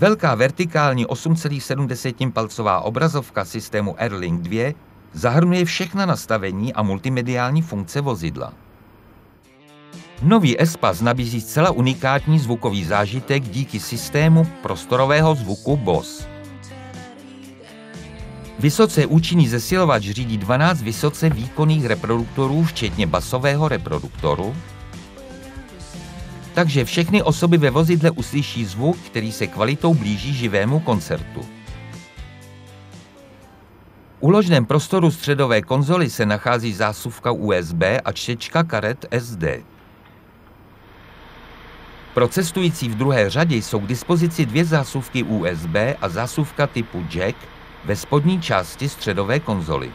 Velká vertikální 8,7 palcová obrazovka systému Airlink 2 zahrnuje všechna nastavení a multimediální funkce vozidla. Nový Espas nabízí zcela unikátní zvukový zážitek díky systému prostorového zvuku BOS. Vysoce účinný zesilovač řídí 12 vysoce výkonných reproduktorů, včetně basového reproduktoru, takže všechny osoby ve vozidle uslyší zvuk, který se kvalitou blíží živému koncertu. V uložném prostoru středové konzoly se nachází zásuvka USB a čtečka karet SD. Pro cestující v druhé řadě jsou k dispozici dvě zásuvky USB a zásuvka typu jack ve spodní části středové konzoly.